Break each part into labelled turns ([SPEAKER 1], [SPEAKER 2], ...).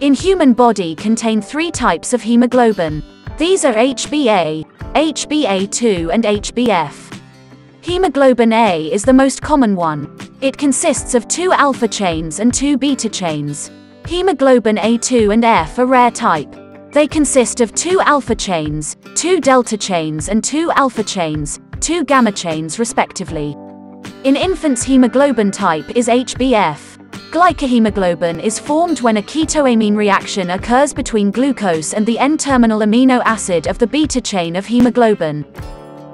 [SPEAKER 1] in human body contain three types of hemoglobin. These are HbA, HbA2 and HbF. Hemoglobin A is the most common one. It consists of two alpha chains and two beta chains. Hemoglobin A2 and F are rare type. They consist of two alpha chains, two delta chains and two alpha chains, two gamma chains respectively. In infants hemoglobin type is HbF. Glycohemoglobin is formed when a ketoamine reaction occurs between glucose and the N-terminal amino acid of the beta chain of hemoglobin.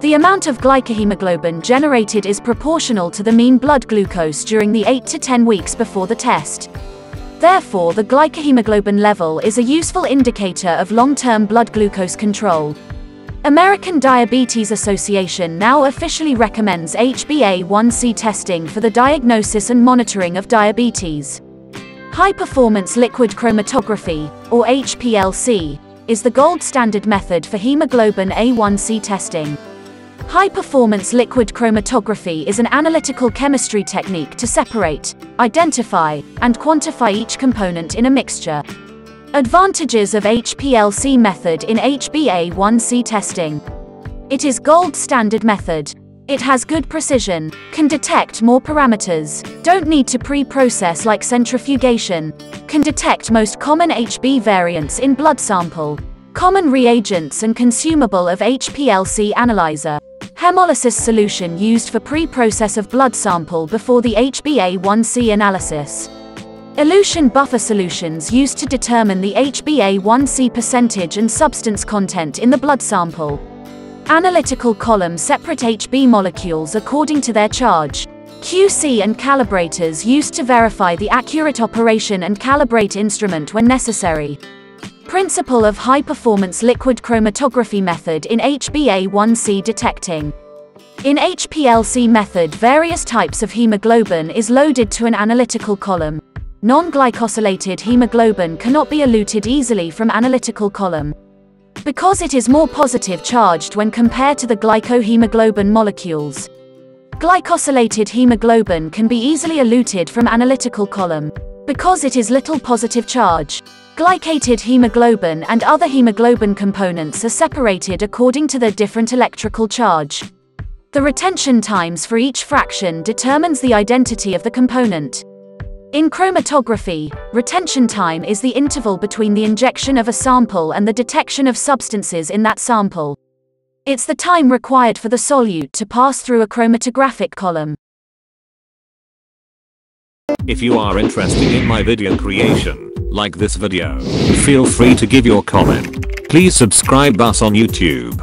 [SPEAKER 1] The amount of glycohemoglobin generated is proportional to the mean blood glucose during the 8 to 10 weeks before the test. Therefore, the glycohemoglobin level is a useful indicator of long-term blood glucose control. American Diabetes Association now officially recommends HbA1c testing for the diagnosis and monitoring of diabetes. High performance liquid chromatography, or HPLC, is the gold standard method for hemoglobin A1c testing. High performance liquid chromatography is an analytical chemistry technique to separate, identify, and quantify each component in a mixture. Advantages of HPLC method in HbA1c testing. It is gold standard method. It has good precision, can detect more parameters, don't need to pre-process like centrifugation, can detect most common HB variants in blood sample, common reagents and consumable of HPLC analyzer. Hemolysis solution used for pre-process of blood sample before the HbA1c analysis. Elution buffer solutions used to determine the HbA1c percentage and substance content in the blood sample. Analytical column separate HB molecules according to their charge. QC and calibrators used to verify the accurate operation and calibrate instrument when necessary. Principle of high performance liquid chromatography method in HbA1c detecting. In HPLC method various types of hemoglobin is loaded to an analytical column. Non-glycosylated hemoglobin cannot be eluted easily from analytical column. Because it is more positive charged when compared to the glycohemoglobin molecules. Glycosylated hemoglobin can be easily eluted from analytical column. Because it is little positive charge. Glycated hemoglobin and other hemoglobin components are separated according to their different electrical charge. The retention times for each fraction determines the identity of the component. In chromatography, retention time is the interval between the injection of a sample and the detection of substances in that sample. It's the time required for the solute to pass through a chromatographic column.
[SPEAKER 2] If you are interested in my video creation, like this video, feel free to give your comment. Please subscribe us on YouTube.